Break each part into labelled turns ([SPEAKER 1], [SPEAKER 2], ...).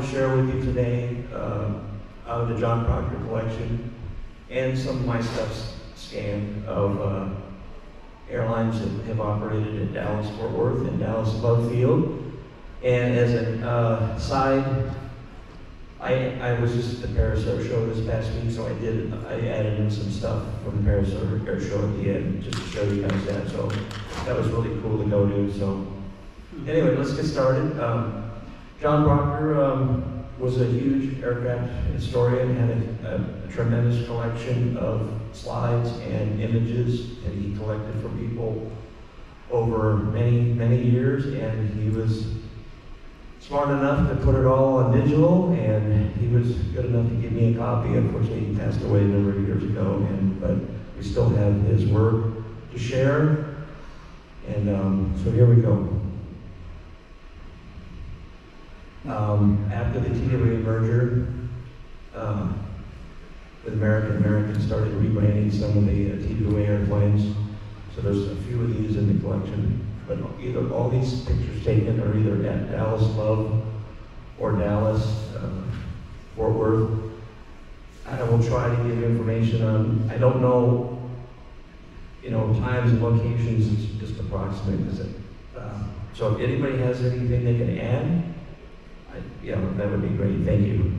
[SPEAKER 1] to share with you today uh, out of the John Proctor collection and some of my stuff's scanned of uh, airlines that have operated at Dallas Fort Worth and Dallas Love Field. And as a uh, side, I, I was just at the Paris Air Show this past week, so I did, I added in some stuff from the Paris Air Air Show at the end, just to show you guys that, so that was really cool to go to, so. Anyway, let's get started. Um, John Proctor, um, was a huge aircraft historian, had a, a tremendous collection of slides and images that he collected for people over many, many years, and he was smart enough to put it all on digital, and he was good enough to give me a copy. Unfortunately, he passed away a number of years ago, and but we still have his work to share. And um, so here we go. Um, after the TWA merger uh, with American, American started rebranding some of the uh, TWA airplanes. So there's a few of these in the collection. But either all these pictures taken are either at Dallas Love or Dallas, uh, Fort Worth. I will try to give information on, I don't know, you know, times and locations, it's just approximate, is it? Uh, so if anybody has anything they can add, I, yeah, that would be great, thank you.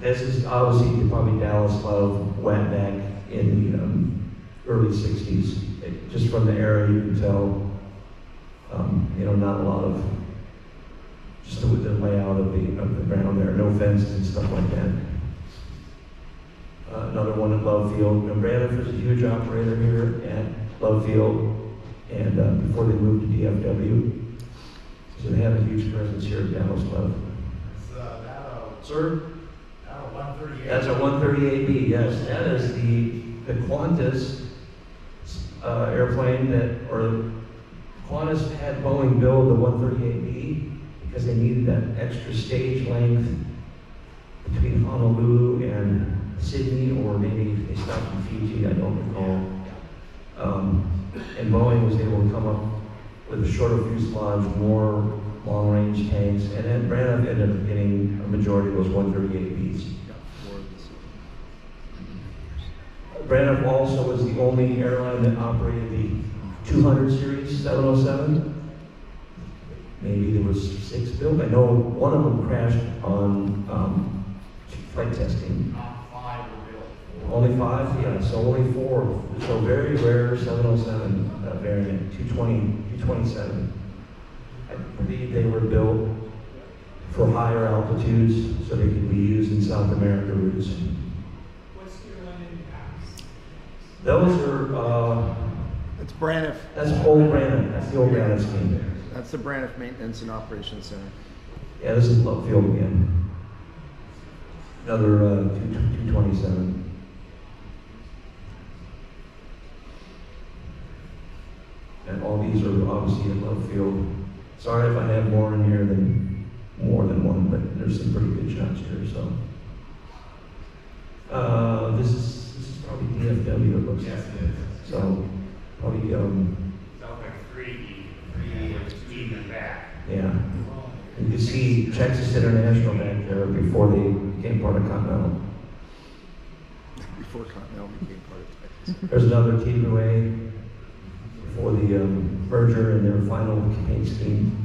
[SPEAKER 1] This is obviously probably Dallas Love went back in the um, early 60s. It- just from the era, you can tell, um, you know, not a lot of, just the, the layout of the, of the ground there, no fences and stuff like that. Uh, another one at Love Field. Now, Braniff is a huge operator here at Love Field, and uh, before they moved to DFW, so they have a huge presence here at Dallas Love.
[SPEAKER 2] Is uh, that a,
[SPEAKER 1] Sir?
[SPEAKER 2] that a one thirty-eight?
[SPEAKER 1] That's a 138B, yes. That is the, the Qantas uh, airplane that, or Qantas had Boeing build the 138B because they needed that extra stage length between Honolulu and Sydney, or maybe they stopped in Fiji, I don't recall. Um, and Boeing was able to come up with a shorter fuselage, more long-range tanks, and then Braniff ended up getting a majority of those 138Bs. Braniff also was the only airline that operated the 200 series 707. Maybe there was six built. I know one of them crashed on um, flight testing.
[SPEAKER 2] Five were built.
[SPEAKER 1] Only five? Yeah, so only four. So very rare 707 uh, variant, 220, 27. I believe they were built for higher altitudes so they can be used in South America routes.
[SPEAKER 3] What's your on in Paris?
[SPEAKER 1] Those are. Uh,
[SPEAKER 4] that's Braniff.
[SPEAKER 1] That's old Braniff. That's the old yeah. Braniff scheme.
[SPEAKER 4] That's the Braniff Maintenance and Operations Center.
[SPEAKER 1] Yeah, this is Love Field again. Another uh, 227. These are obviously in Love Field. Sorry if I have more in here than, more than one, but there's some pretty good shots here, so. Uh, this is, this is probably DFW, it looks like.
[SPEAKER 2] Yes, it is.
[SPEAKER 1] So, probably, um,
[SPEAKER 2] Sounds like three, three, two in the back.
[SPEAKER 1] yeah. You can see Texas International back there before they became part of Continental.
[SPEAKER 4] Before Continental became part of Texas.
[SPEAKER 1] There's another TWA before the um, merger and their final campaign scheme.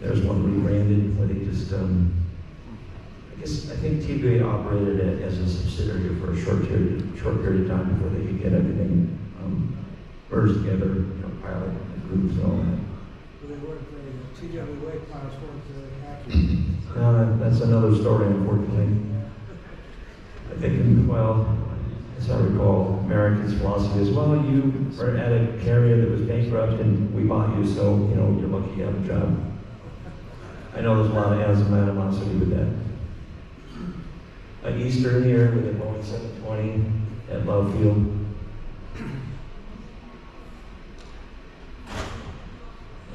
[SPEAKER 1] There's one rebranded where they just, um, I guess, I think TWA operated it as a subsidiary for a short period, short period of time before they could get everything um, merged together, you know, pilot and groups and all that.
[SPEAKER 3] Well, they weren't very, TWA pilots weren't very happy.
[SPEAKER 1] Uh, that's another story, unfortunately. I think, well, as I recall, Americans' philosophy is, well, you were at a carrier that was bankrupt and we bought you, so, you know, you're lucky you have a job. I know there's a lot of animosity with that. Uh, Eastern here with the Boeing 720 at Love Field.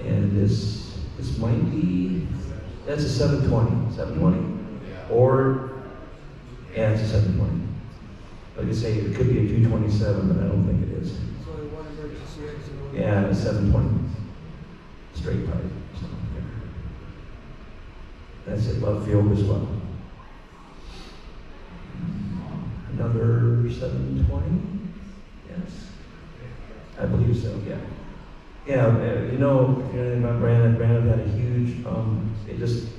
[SPEAKER 1] And this, this might be, that's a 720, 720.
[SPEAKER 2] Yeah.
[SPEAKER 1] Or, yeah, it's a 720. But they say it could be a two twenty-seven, but I don't think it is.
[SPEAKER 3] It's only one emergency exit. only.
[SPEAKER 1] Yeah, seven twenty, straight pipe. so, yeah. That's at Love Field as well. Another seven twenty, yes, I believe so, yeah. Yeah, uh, you know, if you know anything about Braniff, Braniff had a huge, um, they just,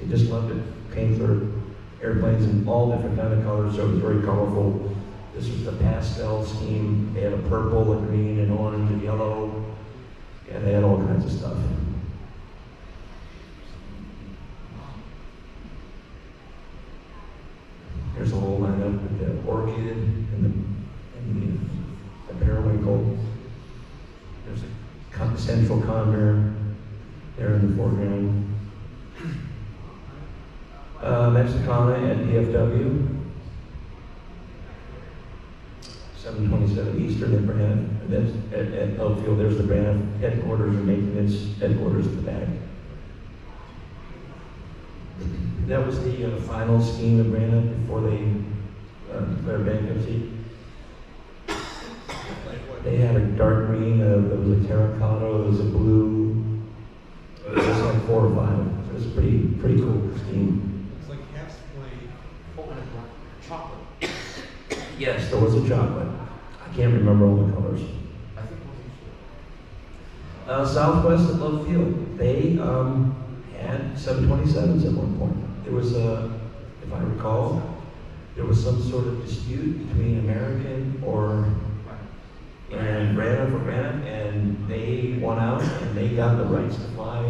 [SPEAKER 1] it just loved it, came their airplanes in all different kind of colors, so it was very colorful. This was the pastel scheme, they had a purple, a green, an orange, and yellow, yeah, they had all kinds of stuff. There's a whole lineup with the orchid and the, and the, the periwinkle. There's a central Convair there in the foreground. Uh, Mexicana at DFW. Seven twenty-seven Eastern at Braniff, and that's at, at Love Field, there's the Braniff headquarters and maintenance headquarters at the back. That was the uh, final scheme of Braniff before they, uh, declared bankruptcy. They had a dark green, uh, there was a terracotta, there was a blue, it was like four or five. It was a pretty, pretty cool scheme.
[SPEAKER 5] It's like half.
[SPEAKER 2] Chocolate.
[SPEAKER 1] Yes, there was a chocolate. I can't remember all the colors.
[SPEAKER 2] I think it
[SPEAKER 1] Uh, Southwest at Love Field, they, um, had seven twenty-sevens at one point. There was a, if I recall, there was some sort of dispute between American or and Braniff for Braniff, and they won out, and they got the rights to fly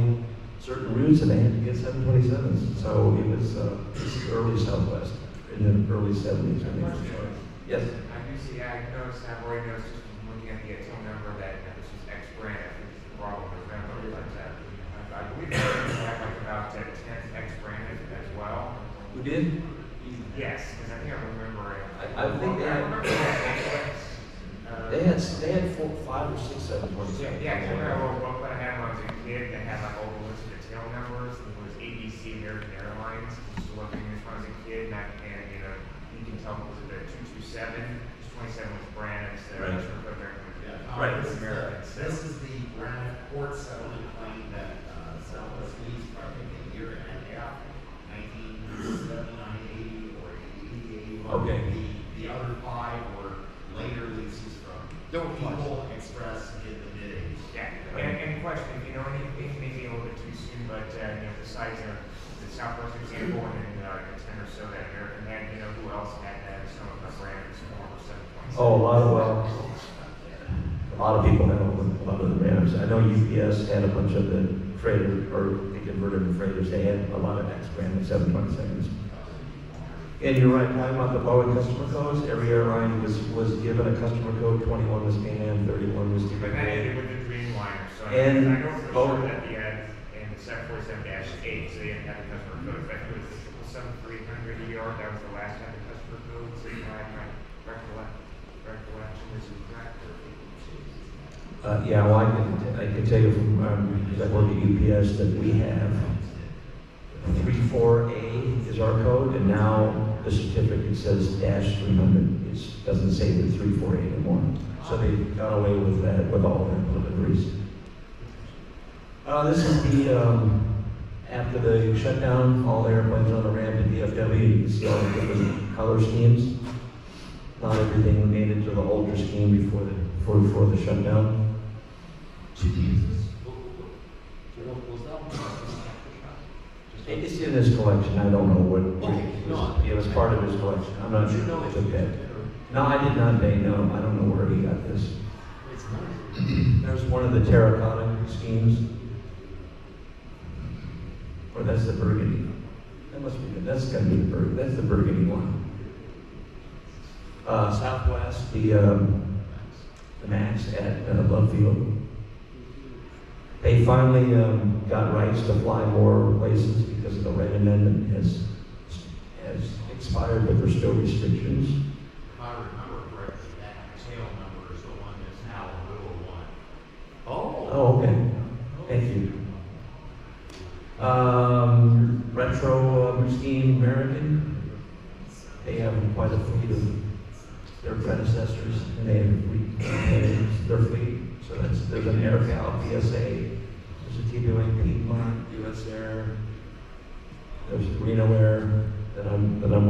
[SPEAKER 1] certain routes, and they had to get seven twenty-sevens. So it was, uh, this is early Southwest, in the early seventies, I think. Yes,
[SPEAKER 2] I do see, I noticed, I've already noticed just from looking at the uh, tail number that uh, this is X Braniff, I think it's the problem with Rambo, but, uh, I, I believe we have like about uh, ten X Braniff as well.
[SPEAKER 1] who did?
[SPEAKER 2] Yes, because I think I remember it.
[SPEAKER 1] I- I think they had-
[SPEAKER 2] that uh,
[SPEAKER 1] They had, they had four, five or six seven
[SPEAKER 2] Yeah,
[SPEAKER 1] twenty-sevens.
[SPEAKER 2] yeah, I remember what, what I had when I was a kid, they had like all the lists of the tail numbers, it was ABC American Airlines, just looking when I was a kid, and I, and, you know, you can tell because of the two two seven, twenty-seven was Braniff, it's the,
[SPEAKER 1] Right.
[SPEAKER 2] it's from American.
[SPEAKER 5] Yeah.
[SPEAKER 1] Right.
[SPEAKER 2] It's American, so.
[SPEAKER 6] This is the Brown Port settlement claim that uh, Southwest leased, I think, a year and a half, nineteen seventy-nine, eighty, or eighty, eighty-one.
[SPEAKER 1] Okay.
[SPEAKER 6] The, the other five were later leases from Don't People Express in the mid-eighties.
[SPEAKER 2] Yeah, and, and question, you know anything, maybe a little bit too soon, but, uh, you know, besides, uh, the Southwest example and then, uh, the ten or so that American had, you know, who else had that, some of the brands, more seven points?
[SPEAKER 1] Oh, a lot of, well, a lot of people have a lot of the Rams. I know UPS had a bunch of the freighter, or they converted the freighters, they had a lot of X Braniff and seven twenty-sevens. And you're right, talking about the Boeing customer codes, every airline was, was given a customer code, twenty-one was Pan Am, thirty-one was
[SPEAKER 2] But that ended with the Dreamliner, so I
[SPEAKER 1] And
[SPEAKER 2] know for sure that the, uh, in the seven forty-seven dash eight, so they didn't have customer code, but it was the triple seven three hundred ER, that was the last time the customer code, so you know, I my recollect, recollection is correct.
[SPEAKER 1] Uh, yeah, well, I can, I can tell you from, um, because I work at UPS, that we have three four A is our code, and now the certificate says dash three hundred. It doesn't say the three four A anymore. So they got away with that with all their deliveries. Uh, this is the, um, after the shutdown, all the airplanes on the ramp at DFW, you can see all the different color schemes. Not everything made it to the older scheme before the, before, before the shutdown. It's in his collection, I don't know what, what- it was part of his collection, I'm not sure who took that. No, I did not pay, no, I don't know where he got this. There's one of the terracotta schemes. Or that's the burgundy. That must be, that's gotta be the bur, that's the burgundy one. Uh, Southwest, the, um, the Max at uh, Love Field. They finally, um, got rights to fly more places because the Wright Amendment has, has expired, but there's still restrictions.
[SPEAKER 6] If I remember correctly, that tail number is the one that's now a little one.
[SPEAKER 1] Oh, okay. Thank you. Um, retro uh, scheme American. They have quite a fleet of their predecessors, and they repainted their fleet. So that's, there's an AirCal PSA, there's a TWA Piedmont, US Air, there's Reno Air that I'm, that I'm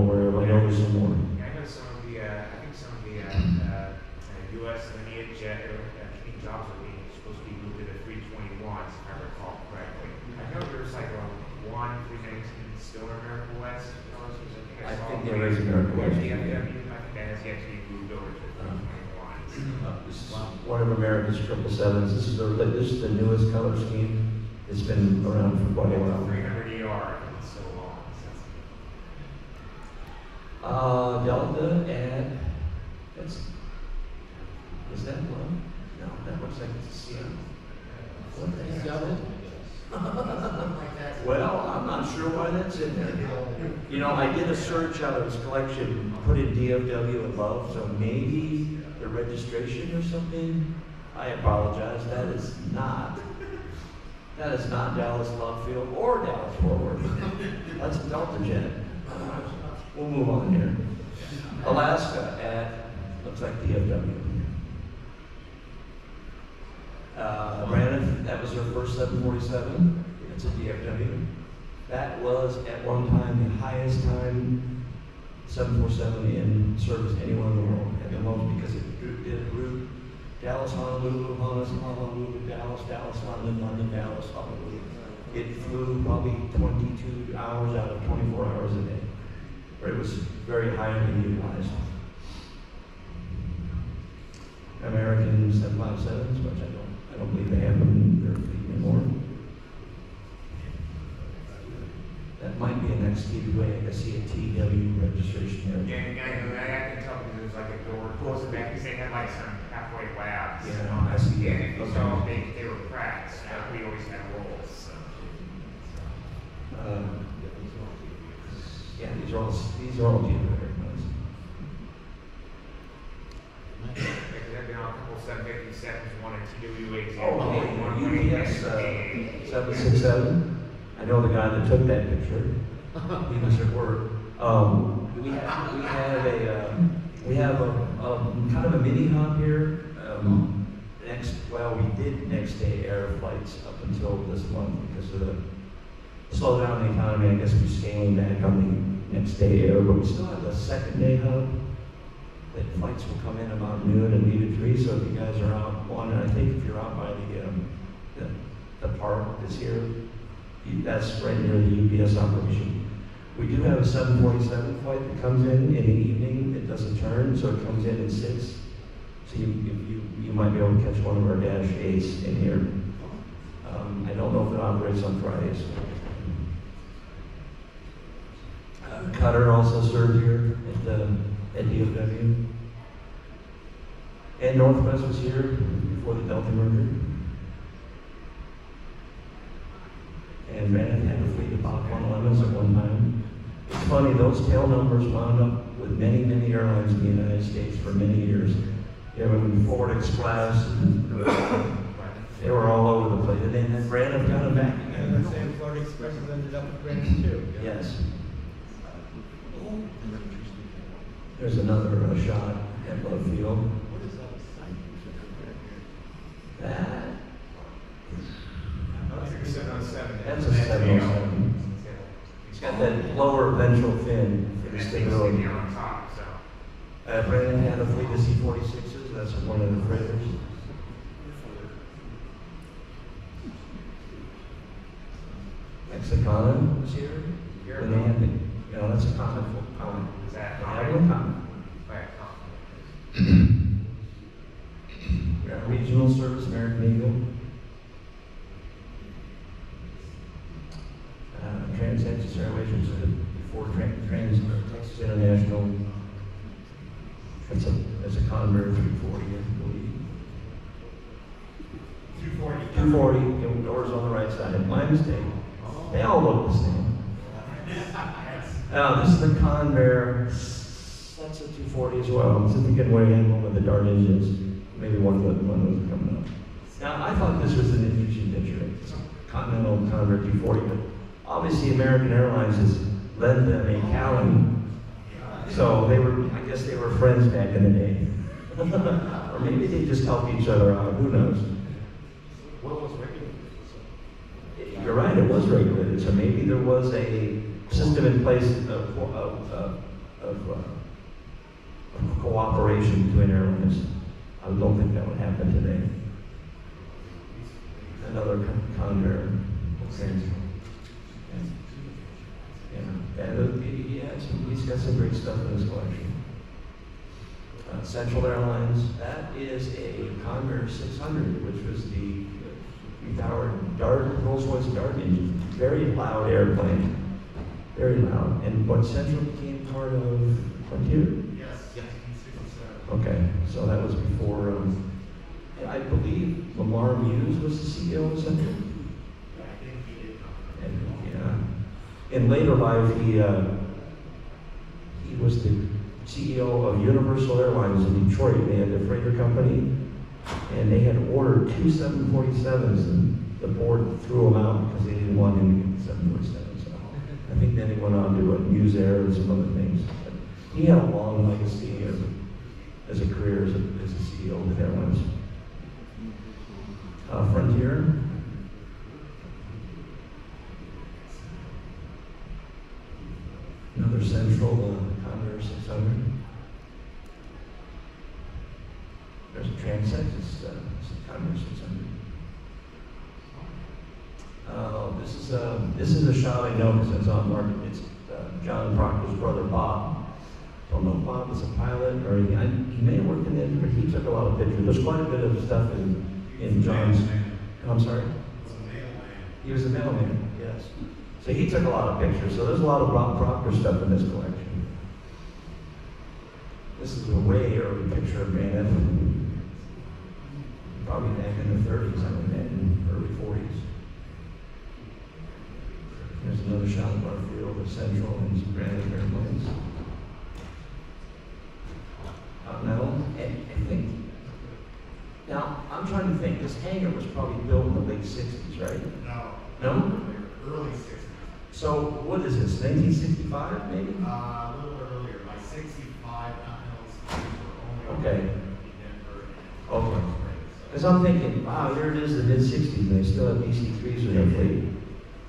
[SPEAKER 1] aware of. I know there's some more.
[SPEAKER 2] Yeah, I know some of the, uh, I think some of the, uh, uh, uh, US lineage, uh, uh, King jobs are being, supposed to be moved to the three twenty-ones, if I recall correctly. I know there's like a one, three nineteen still in America West, you know, so I think I
[SPEAKER 1] I
[SPEAKER 2] saw.
[SPEAKER 1] think there is America West,
[SPEAKER 2] Yeah,
[SPEAKER 1] yeah.
[SPEAKER 2] yeah, I think that has yet to be moved over to the three twenty-ones.
[SPEAKER 1] Uh, This is one of America's triple sevens. This is the, this is the newest color scheme. It's been around for quite a while.
[SPEAKER 2] Three hundred ER, and it's so long, so.
[SPEAKER 1] Uh, Delta at, that's, is that low? No, that looks like it's a Seattle. What the heck? Well, I'm not sure why that's in there. You know, I did a search out of his collection, put in DFW above, so maybe the registration or something. I apologize, that is not, that is not Dallas Love Field or Dallas Fort Worth. That's a Delta jet. We'll move on here. Alaska at, looks like DFW. Uh, Braniff, that was her first seven forty-seven, it's a DFW. That was at one time the highest time seven four seven in service anywhere in the world at the moment because it did a route Dallas, Honolulu, Honolulu, Honolulu, Dallas, Dallas, London, London, Dallas, Honolulu. It flew probably twenty-two hours out of twenty-four hours a day, where it was very highly utilized. American seven five sevens, which I don't, I don't believe they have in their fleet anymore. That might be an XTWA, I see a TW registration
[SPEAKER 2] Yeah,
[SPEAKER 1] there.
[SPEAKER 2] and I, I can tell because there's like a door close back, because they had like some halfway labs.
[SPEAKER 1] Yeah, I see
[SPEAKER 2] Yeah,
[SPEAKER 1] that.
[SPEAKER 2] and if you saw, they, they were cracks, like we always had rolls, so.
[SPEAKER 1] Um, Yeah, these are all, these are all
[SPEAKER 2] I've been on a couple seven fifty-sevens, one in TWA.
[SPEAKER 1] Oh, UPS, uh, seven six seven. I know the guy that took that picture. He was at work. Um, we have, we have a, uh, we have a, a, kind of a mini hub here. Um, next, well, we did next day air flights up until this month because of the slowdown in the economy. I guess we're scaling back on the next day air, but we still have a second day hub. That flights will come in about noon and leave at three, so if you guys are out, one, and I think if you're out by the, um, the, the park that's here, that's right near the UPS operation. We do have a seven forty-seven flight that comes in in the evening, it doesn't turn, so it comes in at six. So you, you, you- you might be able to catch one of our dash eights in here. Um, I don't know if it operates on Fridays. Uh, Qatar also served here at the, at DFW. And Northwest was here before the Delta merger. And Braniff had a fleet of BAC 111s at one time. It's funny, those tail numbers wound up with many, many airlines in the United States for many years. You know, when Ford Express, they were all over the place. And then Braniff got them back
[SPEAKER 3] And the same Florida Express ended up with Braniff too.
[SPEAKER 1] Yes. There's another uh, shot at Love Field. That,
[SPEAKER 2] seven.
[SPEAKER 1] that's a seven oh seven. It's got that lower ventral fin for the stability.
[SPEAKER 2] on top, so.
[SPEAKER 1] Uh, Braniff had a fleet of C forty-sixes, that's one of the freighters. Mexicana was here. When they had the, you know, that's a common, common.
[SPEAKER 2] Is that?
[SPEAKER 1] They have one common.
[SPEAKER 2] Right, common.
[SPEAKER 1] We got Regional Service, American Eagle. Uh, Trans Texas Airways, which is before Trans, Trans Texas International. That's a, that's a Convair three forty, I believe.
[SPEAKER 2] Two forty.
[SPEAKER 1] Two forty, doors on the right side, my mistake. They all look the same. Now, this is the Convair, that's a two forty as well, it's a good way in one with the dart engines, maybe one of the, one of those coming up. Now, I thought this was an interesting picture, it's a Continental Convair two forty, but obviously American Airlines has lent them a Callan. So they were, I guess they were friends back in the day. or maybe they just helped each other out, who knows?
[SPEAKER 5] What was regulated?
[SPEAKER 1] You're right, it was regulated, so maybe there was a system in place of, of, of, of, uh, of cooperation between airlines. I don't think that would happen today. Another con- Convair. Yeah, yeah, the- he, had some, he's got some great stuff in his collection. Uh, Central Airlines, that is a Convair 600, which was the powered Dart, Rolls Royce Dart engine, very loud airplane, very loud. And what Central became part of Frontier?
[SPEAKER 6] Yes,
[SPEAKER 5] Yes.
[SPEAKER 1] Okay, so that was before, um, I believe Lamar Muse was the CEO of Central.
[SPEAKER 6] I think he did come.
[SPEAKER 1] And, yeah, in later life, he, uh, he was the CEO of Universal Airlines in Detroit. They had a freighter company, and they had ordered two 747s, and the board threw them out because they didn't want him to get the 747s. So I think then he went on to uh, Muse Air and some other things. But he had a long legacy as a, as a career as a, as a CEO of airlines. Uh, Frontier, Central, uh, Convair 600. There's a Transect, it's, uh, it's a Convair 600. Uh, this is, uh, this is a shot I know because it's on market. It's, uh, John Proctor's brother Bob. I Don't know if Bob was a pilot or he, I, he may have worked in it, but he took a lot of pictures. There's quite a bit of stuff in, in John's. I'm sorry?
[SPEAKER 6] Was a mailman.
[SPEAKER 1] He was a mailman, yes. So he took a lot of pictures, so there's a lot of Bob Proctor stuff in this collection. This is a way early picture of Van Effen. Probably back in the thirties, I would imagine, early forties. There's another shot of our field of Central and some Granite airplanes. Continental, and I think, now, I'm trying to think, this hangar was probably built in the late sixties, right?
[SPEAKER 6] No.
[SPEAKER 1] No?
[SPEAKER 6] Early sixties.
[SPEAKER 1] So what is this, 1965 maybe?
[SPEAKER 6] Uh, a little bit earlier, by sixty-five, Continentals were only.
[SPEAKER 1] Okay.
[SPEAKER 6] in Denver
[SPEAKER 1] Okay. Because I'm thinking, wow, here it is, the mid 60s, and they still have DC-3s in their fleet.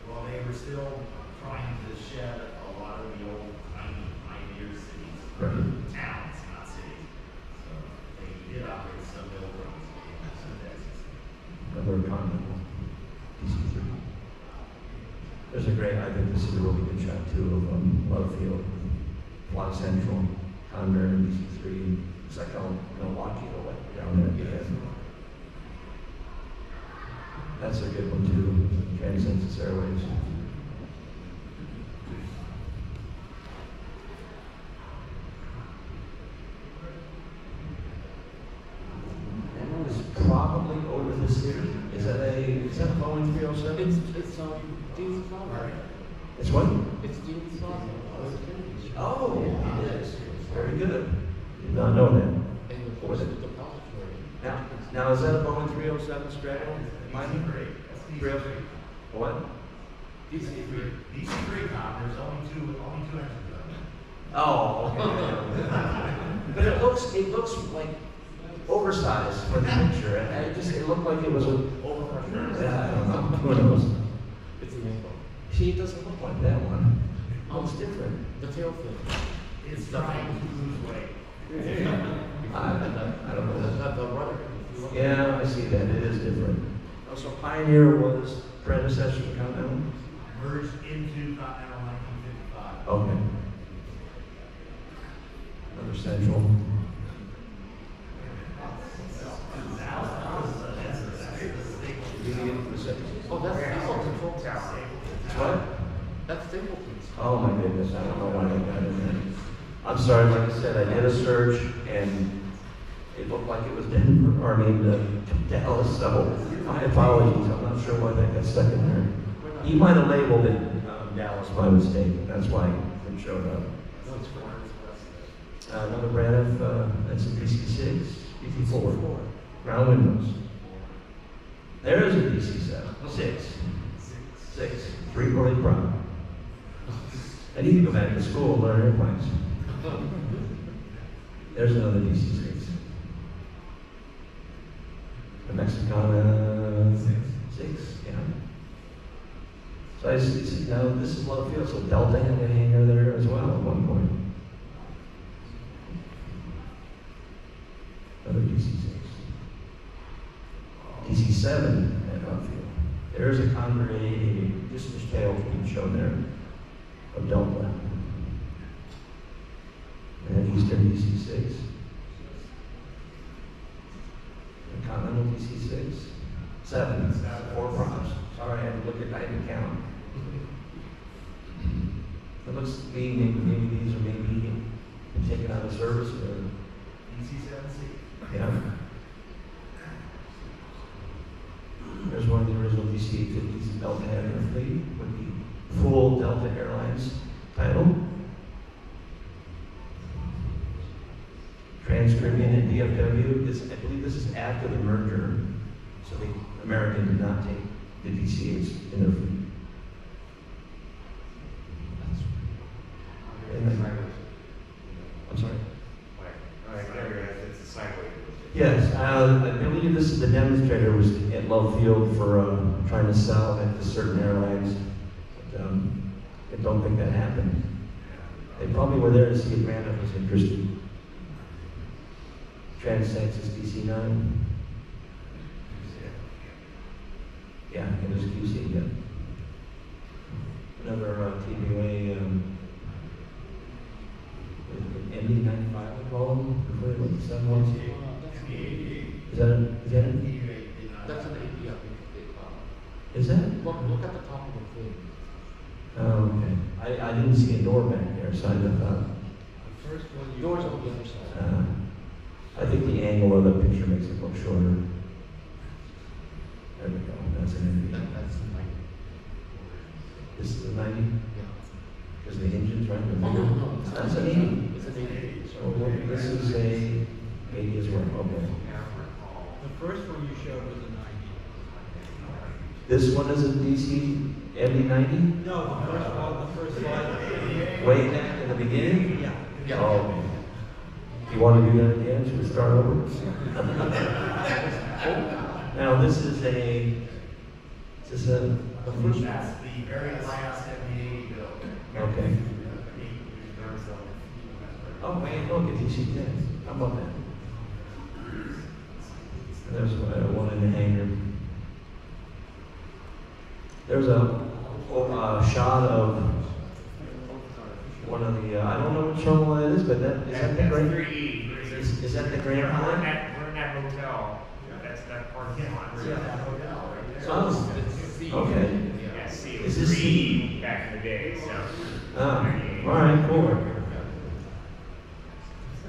[SPEAKER 6] Well, they were still trying to shed a lot of the old tiny pioneer cities.
[SPEAKER 1] Right.
[SPEAKER 6] Towns, not cities. So they did operate some railroads in some Texas.
[SPEAKER 1] Another Continental, DC-3. There's a great, I think this is a really good shot too of um, Love Field, Plot Central, Convair, and DC-3. It's like a Milwaukee or like down there at the end. That's a good one too, Trans Texas Airways. That one is probably over this Is that a, is that a Boeing 307?
[SPEAKER 5] It's, it's, um, Dealey Plaza.
[SPEAKER 1] It's what?
[SPEAKER 5] It's Dealey Plaza.
[SPEAKER 1] Oh, it is. Very good. Did not know that.
[SPEAKER 5] And the
[SPEAKER 1] What was
[SPEAKER 5] horse
[SPEAKER 1] it?
[SPEAKER 5] depository.
[SPEAKER 1] Now, now is that a Boeing 307 Straddle?
[SPEAKER 6] DC three, that's DC
[SPEAKER 1] Real-
[SPEAKER 6] three.
[SPEAKER 1] Oh oh what?
[SPEAKER 6] DC three, DC three con, there's only two, only two engines on it.
[SPEAKER 1] Oh, okay. But it looks, it looks like oversized for the picture, and it just, it looked like it was a,
[SPEAKER 5] Overpressure.
[SPEAKER 1] yeah, I don't know, who knows?
[SPEAKER 5] It's a maple.
[SPEAKER 1] See, it doesn't look like that one. It looks different.
[SPEAKER 5] The tail fin.
[SPEAKER 6] It's trying to lose weight.
[SPEAKER 1] I, I I don't know.
[SPEAKER 5] The, the rudder. if you look-
[SPEAKER 1] Yeah, I see that, it is different. Oh, so Pioneer was predecessor to Continental?
[SPEAKER 6] Merged into Continental nineteen fifty-five.
[SPEAKER 1] Okay. Another Central. You can get into the six.
[SPEAKER 5] Oh, that's
[SPEAKER 2] Yeah, a
[SPEAKER 5] Control
[SPEAKER 2] control
[SPEAKER 5] Tower.
[SPEAKER 1] What?
[SPEAKER 5] That's
[SPEAKER 1] Oh my goodness, I don't know why I got it. I'm sorry, like I said, I did a search and it looked like it was Denver, or I mean uh, Dallas, so my apologies, I'm not sure why that got stuck in there. He might have labeled it um, Dallas by mistake, that's why it showed up. Uh, another Braniff of, uh, that's a DC6, DC4, ground windows. There is a DC7, 6. States, three party pride. I need to go back to school and learn airplanes. There's another DC six. The Mexicana uh, six. Six, yeah. So I see, see now this is love field, so Delta had a hangar there as well at one point. Another DC six. DC seven at Love Field. There's a Condor A, just as tail being shown there of Delta. And Eastern DC six. And Continental DC six. Seven, four props. Sorry, I had to look at, I didn't count. It looks to me, maybe, maybe these are maybe taken out of service or,
[SPEAKER 6] DC seven C.
[SPEAKER 1] yeah. There's one of the original DC eight fifties In with the full Delta Airlines title. Trans-Caribbean and DFW, this, I believe this is after the merger, so the American did not take the DC-8s in their fleet. I'm sorry?
[SPEAKER 2] Like, there it is, it's a sideways.
[SPEAKER 1] Yes, uh, I believe this is the demonstrator was at Love Field for, uh, trying to sell it to certain airlines. But, um, I don't think that happened. They probably were there to see if Randolph was interested. Trans-Texas DC nine, yeah, it was QC, yeah. Another, uh, TWA, um, MD ninety-five, I call them, before they went to seven one two. Is that, a- is that, a-
[SPEAKER 5] That's an eighty, I think they call
[SPEAKER 1] is that?
[SPEAKER 5] it. Look, look at the top of the thing.
[SPEAKER 1] Oh, okay. I, I didn't see a door back there, so I thought,
[SPEAKER 5] First one. Doors on the other side.
[SPEAKER 1] uh, I think the angle of the picture makes it look shorter. There we go, that's an NV.
[SPEAKER 5] that's like,
[SPEAKER 1] This is a ninety,
[SPEAKER 5] yeah.
[SPEAKER 1] because the engine's right, the
[SPEAKER 5] No, no, no. it's
[SPEAKER 1] That's an eighty.
[SPEAKER 5] It's an eighty.
[SPEAKER 1] So what- this is a eighty as well, okay.
[SPEAKER 3] The first one you showed was a ninety.
[SPEAKER 1] This one is a DC MD ninety?
[SPEAKER 3] No, the first one, the.
[SPEAKER 1] Way back in the beginning?
[SPEAKER 3] Yeah.
[SPEAKER 1] Oh, okay. You want to do that again? Should we start over? Now, this is a, is this a, a first?
[SPEAKER 6] That's the very last MD eighty build.
[SPEAKER 1] Okay. Oh, wait, look, at DC ten. How about that? There's one in the hangar. There's a, uh, shot of one of the, uh, I don't know which terminal that is, but that, is that the Grand?
[SPEAKER 2] three E.
[SPEAKER 1] Is, is that the Grand
[SPEAKER 2] We're in
[SPEAKER 1] Hyatt?
[SPEAKER 2] that, we're in that hotel, that's that parking lot.
[SPEAKER 1] Oh,
[SPEAKER 5] It's C.
[SPEAKER 1] okay.
[SPEAKER 2] Yeah, see, it
[SPEAKER 1] Is
[SPEAKER 2] was
[SPEAKER 1] this
[SPEAKER 2] three E back in the day, so.
[SPEAKER 1] Ah, all right, cool.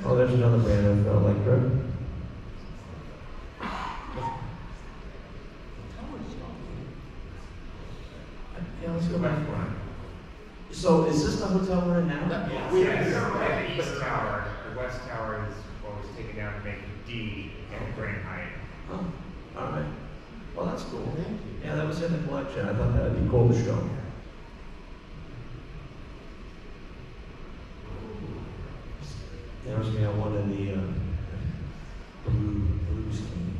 [SPEAKER 1] Oh, there's another Braniff of uh, Electra. Yeah, let's go back. So is this the hotel we're in now?
[SPEAKER 5] Yes,
[SPEAKER 2] We have the east tower, the west tower is what was taken down to make D and Grand Hyatt.
[SPEAKER 1] Oh, all right. Well, that's cool.
[SPEAKER 5] Thank you.
[SPEAKER 1] Yeah, that was in the collection. I thought that'd be cool to show. There's me on one of the, uh, blue, blue scheme.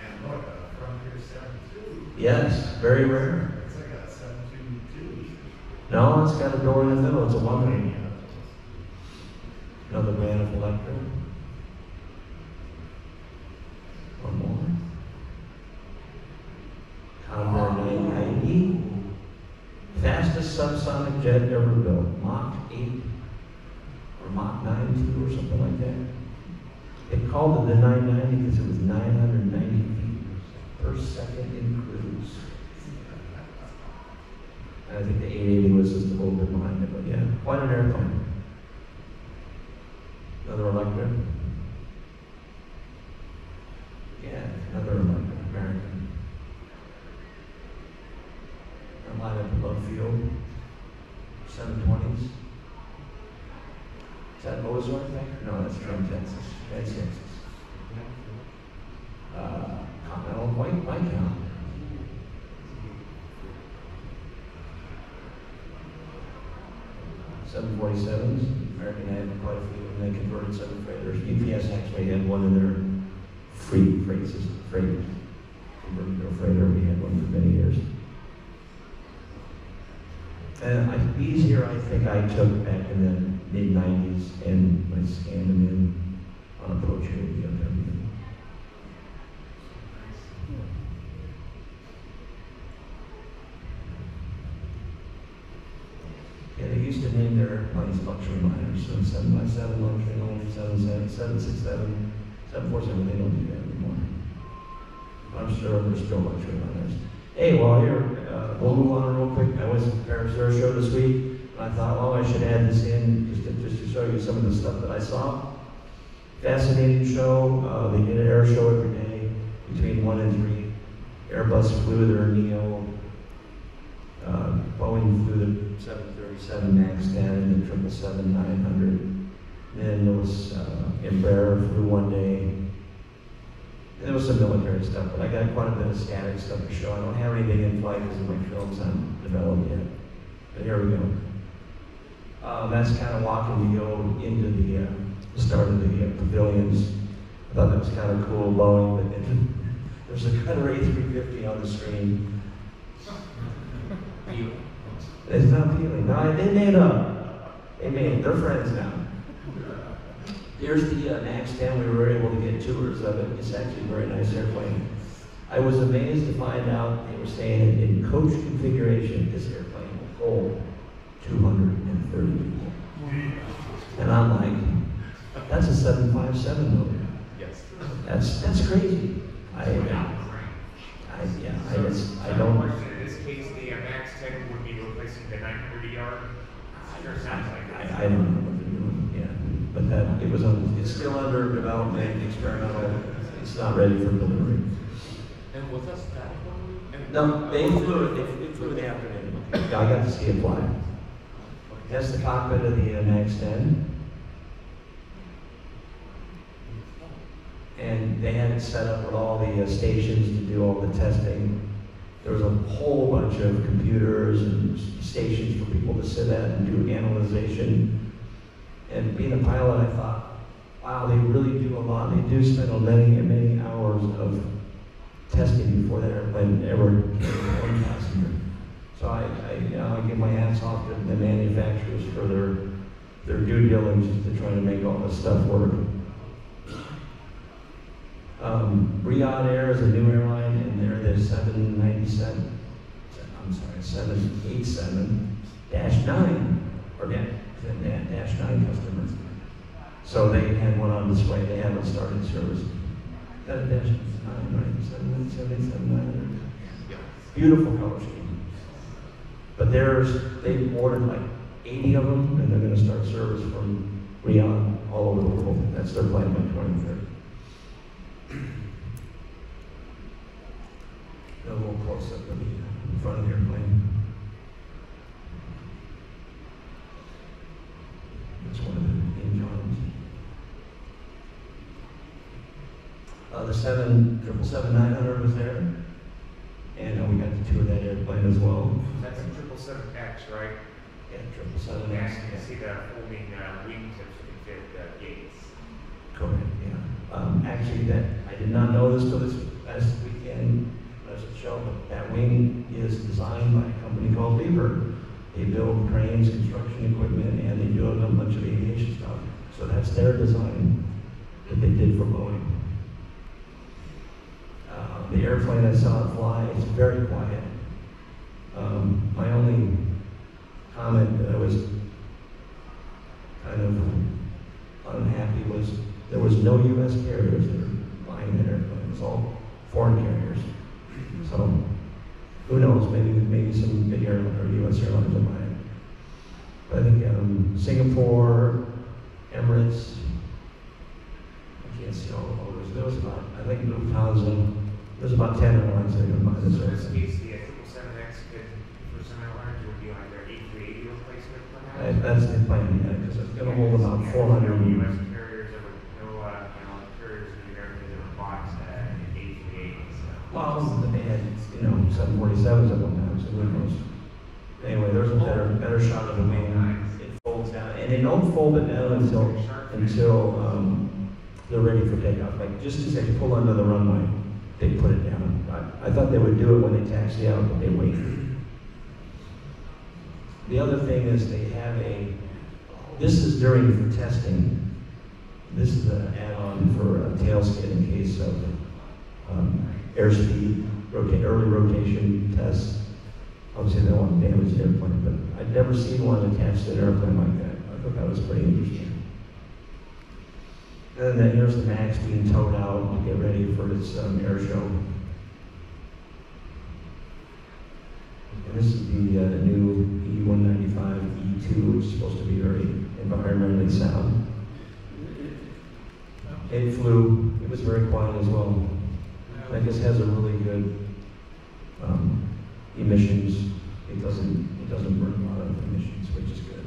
[SPEAKER 6] And look, uh, Frontier seven two,
[SPEAKER 1] Yes, very rare.
[SPEAKER 6] it's like a seven two two.
[SPEAKER 1] No, it's got a door in the middle. It's a one Another Braniff of Electra. One more. Convair 990. Fastest subsonic jet ever built. Mach 8 or Mach 92 or something like that. They called it the 990 because it was 990 feet per second in cruise. little bit behind it, but yeah, quite an airplane. Another Electra. Yeah, another Electra, American. Carolina Love Field, 720s. Is that Ozark back? No, that's from Texas. That's Texas. Uh, Continental White White House. 747s. American had quite a few, and they converted seven freighters. UPS actually had one of their free freight system, freighters. converted freighter. We had one for many years. And I, these here, I think I took back in the mid 90s, and I scanned them in on a pro with the other. Name their airplanes luxury liners, so seven by seven luxury four seven, they don't do that anymore. I'm sure there's still luxury liners. Hey, while you're, uh, we'll move on real quick, I was at the Paris Air Show this week, and I thought, oh, I should add this in, just to, just to show you some of the stuff that I saw. Fascinating show, uh, they did an air show every day, between one and three. Airbus flew their Neo, uh, Boeing flew the seven thirty-seven MAX ten and the triple seven nine hundred. Then there was, uh, Embraer flew one day. There was some military stuff, but I got quite a bit of static stuff to show. I don't have anything in flight because my film's not developed yet. But here we go. Uh, that's kind of walking you go into the, uh, the start of the uh, pavilions. I thought that was kind of cool, Boeing, but there's a Qatar A350 on the screen. It's not appealing. No, they made up. They made. They're friends now. Here's the uh, MAX 10. We were able to get tours of it. It's actually a very nice airplane. I was amazed to find out they were saying in coach configuration, this airplane will hold 230 people. And I'm like, that's a 757 motor.
[SPEAKER 2] Yes.
[SPEAKER 1] That's that's crazy. I, I, yeah, I just, I don't.
[SPEAKER 2] In this case, the uh, Max ten would be replacing the nine hundred ER. Sure sounds like
[SPEAKER 1] I. I don't know what they're doing, yeah. But that, it was, on- it's still under development, experimental, it's not ready for delivery.
[SPEAKER 5] And was that static one?
[SPEAKER 1] No, they flew it, they they flew in the afternoon. Yeah, I got to see it fly. That's the cockpit of the uh, MAX 10. And they had it set up with all the uh, stations to do all the testing. There was a whole bunch of computers and stations for people to sit at and do analyzation. And being a pilot, I thought, wow, they really do a lot. They do spend many, and many hours of testing before that airplane ever one passenger. So I, I, you know, I give my hats off to the manufacturers for their, their due diligence to try to make all this stuff work. Um, Riyadh Air is a new airline, and they're the 797. I'm sorry, 787-9 or dash 9 customers. So they had one on display, they haven't started service. That dash 9, right? 787, 9. Beautiful color scheme. But there's they've ordered like 80 of them, and they're going to start service from Riyadh all over the world. That's their plan by 2030. A little close up of the front of the airplane. That's one of the engines. Uh, the seven, triple seven nine hundred was there. And uh, we got to tour that airplane as well.
[SPEAKER 2] That's a triple seven X, right?
[SPEAKER 1] Yeah, triple seven X.
[SPEAKER 2] you can see the folding uh, wingtips you can fit the gates.
[SPEAKER 1] Correct, yeah. Um, actually, that, I did not know this till this past weekend, show, that wing is designed by a company called Liebherr. They build cranes, construction equipment, and they do a bunch of aviation stuff. So that's their design that they did for Boeing. Uh, the airplane I saw it fly, is very quiet. Um, my only comment that I was kind of unhappy was there was no U.S. carriers that were buying that airplane. It was all foreign carriers. So who knows? Maybe maybe some big airline or U.S. airlines will buy it. But I think um, Singapore, Emirates. I can't see all the logos. There was about I think Lufthansa. There's about ten airlines that are going to buy this
[SPEAKER 2] So in this case, the triple seven X could, for some airlines, would be like their A three eighty replacement perhaps?
[SPEAKER 1] That's the plan, yeah, because it's going to hold about 400.
[SPEAKER 2] No US carriers that would, no, uh, you know, carriers in America that would box uh, an A three so.
[SPEAKER 1] Well, they had, you know, seven forty-sevens at one time, so who knows? Anyway, there's a better, better shot of the wing. It folds down, and they don't fold it down until, until, um, they're ready for takeoff. Like, just as they pull under the runway, they put it down. I, I thought they would do it when they taxi out, but they wait. The other thing is they have a, this is during for testing. This is an add-on for a tail skid in case of, um, airspeed, rotate, early rotation tests. Obviously, they don't want to damage the airplane, but I'd never seen one attached to an airplane like that. I thought that was pretty interesting. And then here's the MAX being towed out to get ready for its um, air show. And this is the uh, new E195 E2, which is supposed to be very environmentally sound. It flew, it was very quiet as well. I guess has a really good um, emissions. It doesn't, it doesn't burn a lot of emissions, which is good.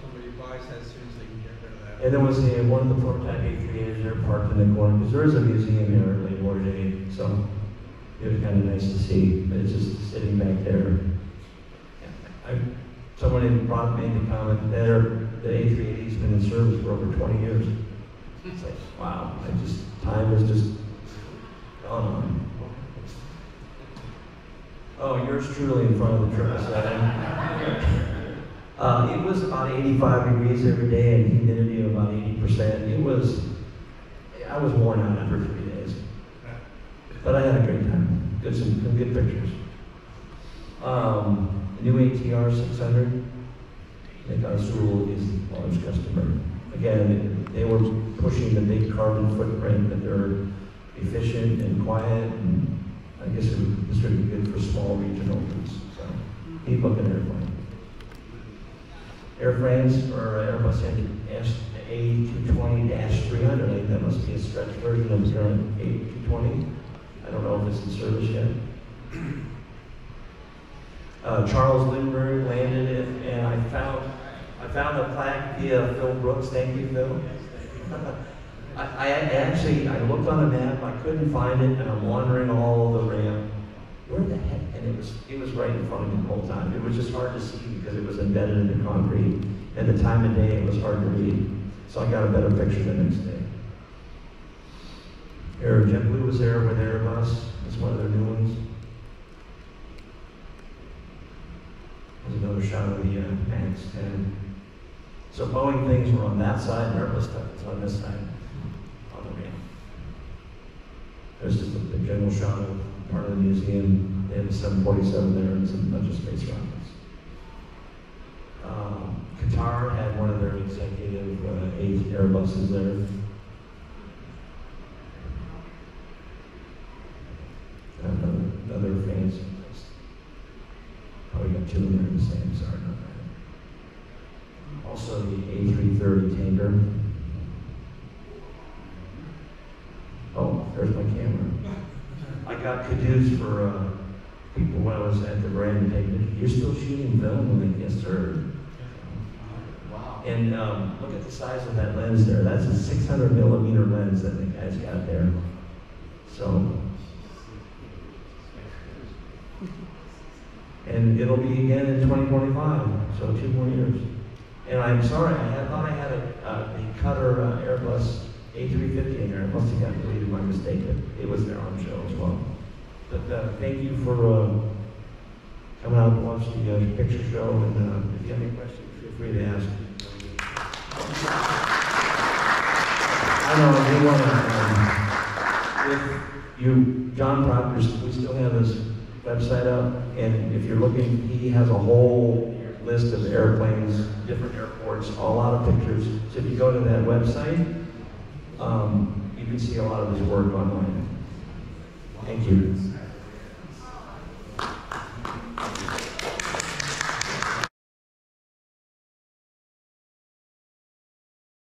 [SPEAKER 7] Somebody buys that as soon as they can get rid of that.
[SPEAKER 1] And there was a, one of the prototype A380s there parked in the corner, because there is a museum here at Le Bourget, so it was kind of nice to see, but it's just sitting back there. I, somebody brought made the comment that the A380's been in service for over twenty years. It's like, wow, I just, time is just on. Oh, yours truly in front of the triple seven. Uh, it was about 85 degrees every day and humidity of about 80%. It was, I was worn out after three days. But I had a great time. Good, some, some good pictures. Um, the new ATR 600, Nikon's Rule is the large customer. Again, they were pushing the big carbon footprint that they're efficient and quiet, and I guess it would, this would be good for small regional routes. So, keep looking at airplane. Airframes or Airbus A220-300, I think that must be a stretch version of the current A220. I don't know if it's in service yet. Uh, Charles Lindbergh landed it, and I found, I found a plaque via Phil Brooks, thank you, Phil. I, I actually, I looked on a map, I couldn't find it, and I'm wandering all the ramp. Where the heck? And it was, it was right in front of me the whole time. It was just hard to see because it was embedded in the concrete. And the time of day, it was hard to read. So I got a better picture the next day. Air JetBlue was there with Airbus. It's one of their new ones. There's another shot of the uh, MAX 10. So Boeing things were on that side, Airbus stuff is on this side, on the ramp. There's just a, a general shot of part of the museum. They have a 747 there and some bunch of space rockets. Um, Qatar had one of their executive uh, eight Airbuses there. Another, another fancy place. Probably got two in there the same, sorry about that. Also the A330 tanker. Oh, there's my camera. Got for uh, people when I was at the brand taking You're still shooting film? Yes, sir.
[SPEAKER 5] Wow.
[SPEAKER 1] And um, look at the size of that lens there. That's a 600 millimeter lens that the guy's got there. So, and it'll be again in 2025, so two more years. And I'm sorry, I had, thought I had a, uh, the Qatar uh, Airbus A350 in there. I must have got deleted by mistake. It, it was there on show as well. But uh, thank you for uh, coming out to watch the uh, picture show. And uh, if you have any questions, feel free to ask. I know want to, um, if you, Jon Proctor's, we still have his website up, and if you're looking, he has a whole list of airplanes, different airports, a lot of pictures. So if you go to that website, um, you can see a lot of his work online. Thank you.